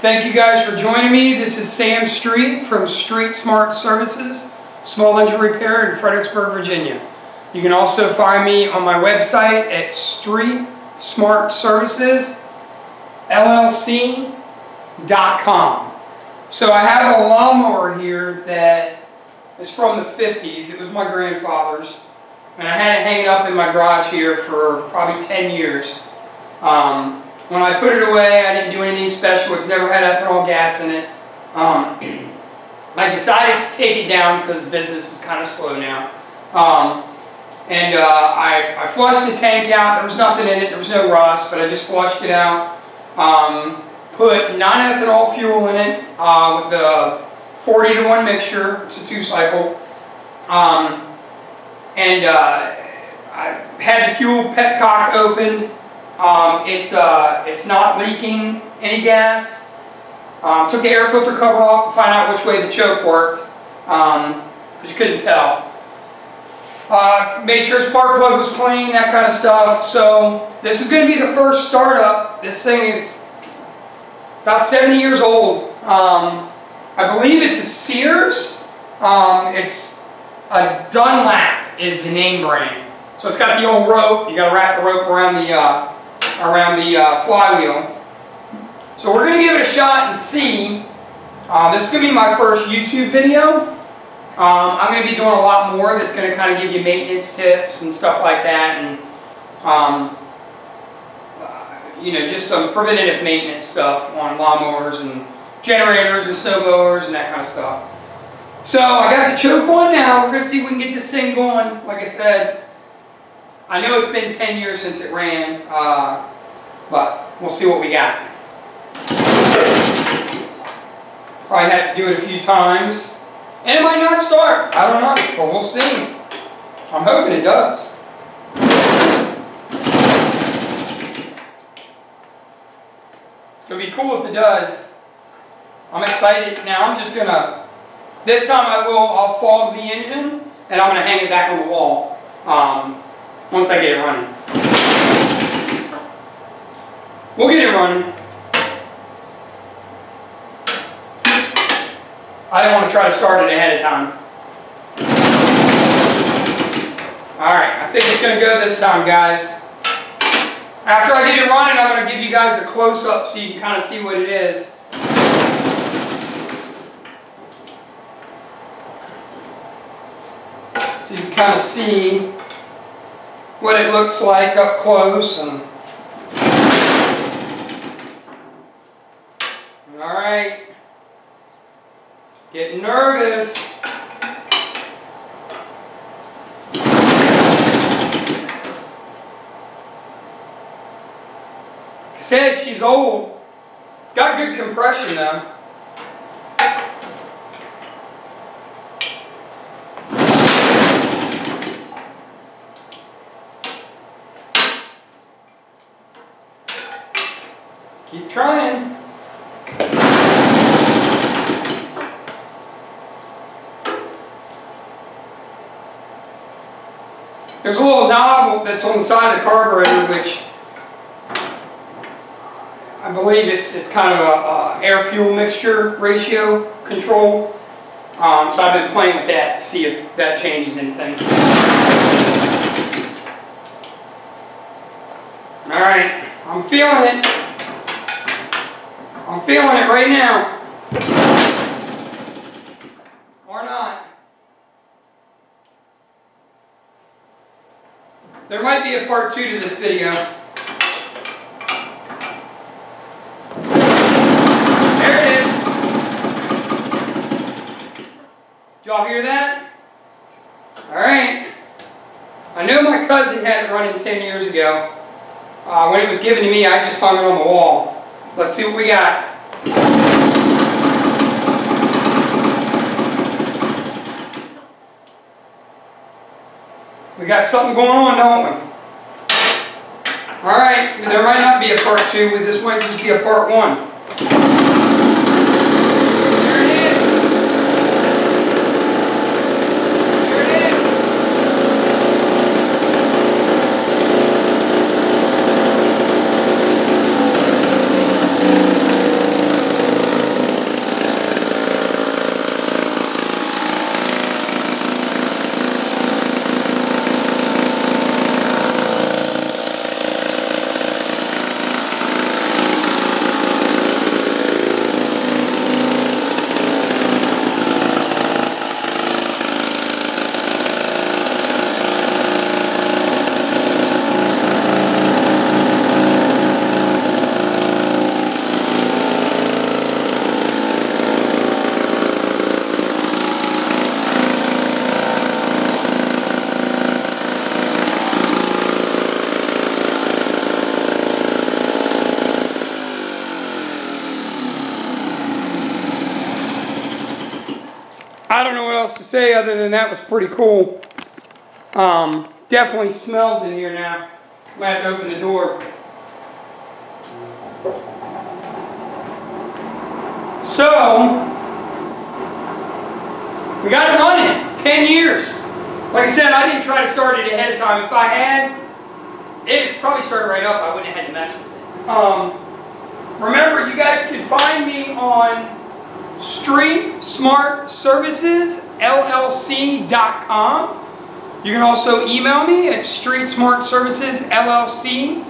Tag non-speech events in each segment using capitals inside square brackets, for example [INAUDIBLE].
Thank you guys for joining me. This is Sam Street from Street Smart Services, small engine repair in Fredericksburg, Virginia. You can also find me on my website at streetsmartservicesllc.com. So I have a lawnmower here that is from the 50s. It was my grandfather's. And I had it hanging up in my garage here for probably 10 years. Um, when I put it away, I didn't do anything special. It's never had ethanol gas in it. Um, [CLEARS THROAT] I decided to take it down because business is kind of slow now. Um, and uh, I, I, flushed the tank out. There was nothing in it. There was no rust, but I just flushed it out. Um, put non-ethanol fuel in it uh, with the 40 to 1 mixture. It's a two-cycle. Um, and uh, I had the fuel petcock opened. Um, it's, uh, it's not leaking any gas. Um, took the air filter cover off to find out which way the choke worked, because um, you couldn't tell. Uh, made sure spark plug was clean, that kind of stuff. So this is going to be the first startup. This thing is about 70 years old. Um, I believe it's a Sears. Um, it's a Dunlap is the name brand. So it's got the old rope. You got to wrap the rope around the uh, around the uh, flywheel. So we're going to give it a shot and see. Uh, this is going to be my first YouTube video. Um, I'm going to be doing a lot more that's going to kind of give you maintenance tips and stuff like that. And, um, you know, just some preventative maintenance stuff on lawnmowers and generators and snowblowers and that kind of stuff. So I got the choke on now. We're going to see if we can get this thing going. Like I said, I know it's been 10 years since it ran, uh, but we'll see what we got. Probably had to do it a few times. And it might not start. I don't know, but we'll see. I'm hoping it does. It's going to be cool if it does. I'm excited. Now I'm just going to, this time I will, I'll fog the engine and I'm going to hang it back on the wall. Um, once I get it running. We'll get it running. I don't want to try to start it ahead of time. Alright, I think it's going to go this time, guys. After I get it running, I'm going to give you guys a close-up so you can kind of see what it is. So you can kind of see what it looks like up close. And All right. Getting nervous. said she's old. Got good compression though. Keep trying. There's a little knob that's on the side of the carburetor which I believe it's it's kind of a, a air-fuel mixture ratio control. Um, so I've been playing with that to see if that changes anything. Alright, I'm feeling it. I'm feeling it right now. Or not. There might be a part two to this video. There it is. Y'all hear that? Alright. I know my cousin had it running 10 years ago. Uh, when it was given to me, I just hung it on the wall. Let's see what we got. We got something going on, don't we? Alright, there might not be a part two, this might just be a part one. I don't know what else to say other than that was pretty cool. Um, definitely smells in here now. I'm gonna have to open the door. So, we got it running. 10 years. Like I said, I didn't try to start it ahead of time. If I had, it probably started right up. I wouldn't have had to mess with it. Um, remember, you guys can find me on Street Smart Services. You can also email me at Street Smart Services LLC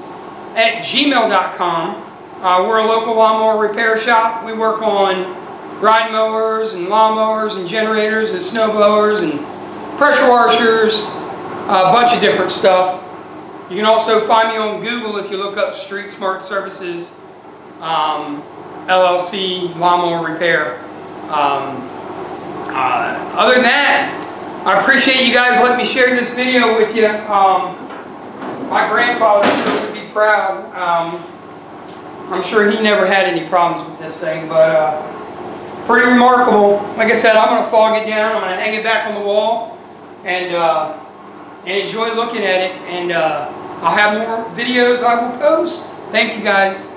at gmail.com. Uh, we're a local lawnmower repair shop. We work on ride mowers and lawnmowers and generators and snow blowers and pressure washers, a bunch of different stuff. You can also find me on Google if you look up Street Smart Services um, LLC lawnmower repair. Um, uh, other than that, I appreciate you guys letting me share this video with you. Um, my grandfather would be proud. Um, I'm sure he never had any problems with this thing, but uh, pretty remarkable. Like I said, I'm going to fog it down. I'm going to hang it back on the wall and uh, and enjoy looking at it. And uh, I'll have more videos I will post. Thank you guys.